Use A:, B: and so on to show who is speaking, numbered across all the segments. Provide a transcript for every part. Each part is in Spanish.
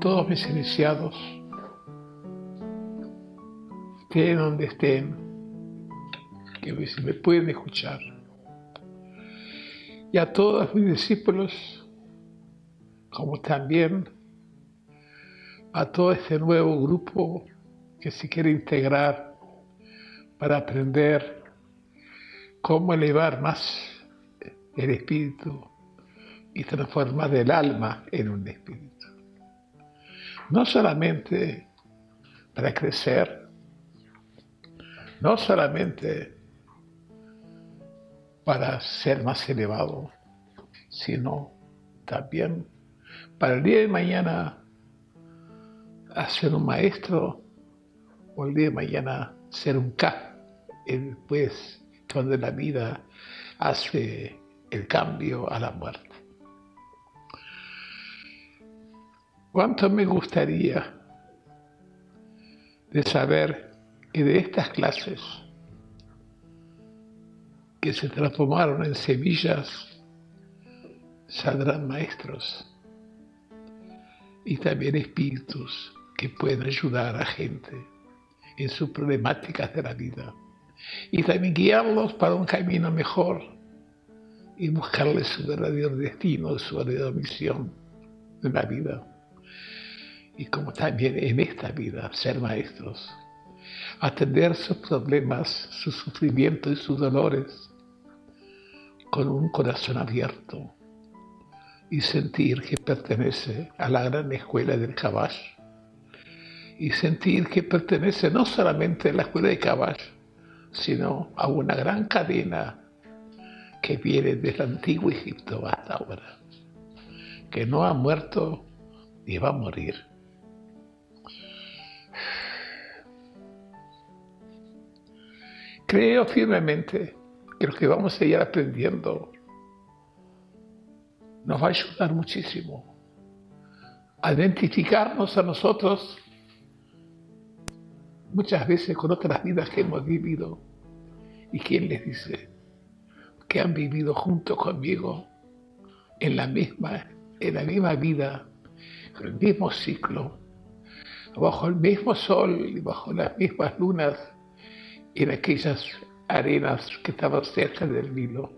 A: todos mis iniciados, estén donde estén, que me pueden escuchar, y a todos mis discípulos, como también a todo este nuevo grupo que se quiere integrar para aprender cómo elevar más el espíritu y transformar el alma en un espíritu no solamente para crecer, no solamente para ser más elevado, sino también para el día de mañana ser un maestro o el día de mañana ser un K, después cuando la vida hace el cambio a la muerte. ¿Cuánto me gustaría de saber que de estas clases que se transformaron en semillas saldrán maestros y también espíritus que pueden ayudar a gente en sus problemáticas de la vida y también guiarlos para un camino mejor y buscarles su verdadero destino, su verdadera misión en la vida y como también en esta vida, ser maestros, atender sus problemas, sus sufrimientos y sus dolores con un corazón abierto y sentir que pertenece a la gran escuela del caballo y sentir que pertenece no solamente a la escuela de caballo, sino a una gran cadena que viene desde el antiguo Egipto hasta ahora, que no ha muerto ni va a morir Creo firmemente que lo que vamos a ir aprendiendo nos va a ayudar muchísimo a identificarnos a nosotros muchas veces con otras vidas que hemos vivido. ¿Y quién les dice? Que han vivido junto conmigo en la misma, en la misma vida, en el mismo ciclo, bajo el mismo sol y bajo las mismas lunas en aquellas arenas que estaban cerca del Nilo,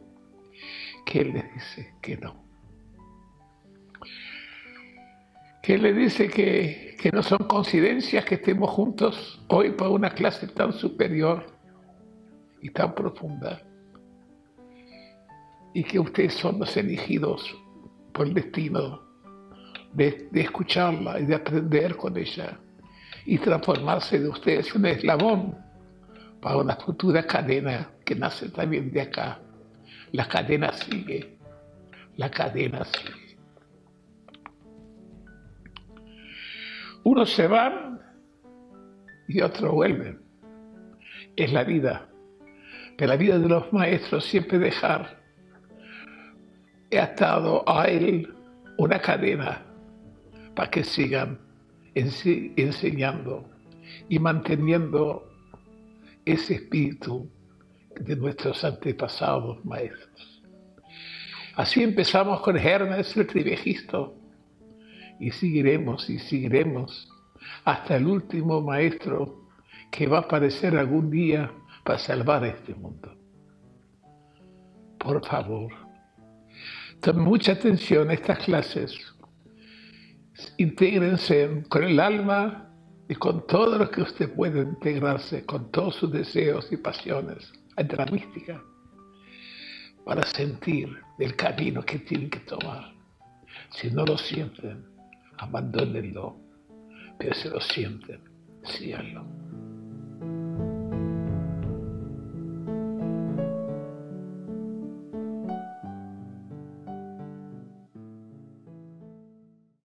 A: que él le dice que no. Que él le dice que, que no son coincidencias que estemos juntos hoy para una clase tan superior y tan profunda. Y que ustedes son los elegidos por el destino de, de escucharla y de aprender con ella y transformarse de ustedes en un eslabón para una futura cadena que nace también de acá. La cadena sigue, la cadena sigue. Unos se van y otros vuelven. Es la vida. Pero la vida de los maestros siempre dejar he atado a él una cadena para que sigan enseñando y manteniendo ese espíritu de nuestros antepasados maestros. Así empezamos con Hermes el Trivejisto y seguiremos y seguiremos hasta el último maestro que va a aparecer algún día para salvar este mundo. Por favor, tomen mucha atención a estas clases. Intégrense con el alma y con todo lo que usted puede integrarse, con todos sus deseos y pasiones, ante la mística, para sentir el camino que tienen que tomar. Si no lo sienten, abandónenlo, pero si lo sienten, síganlo.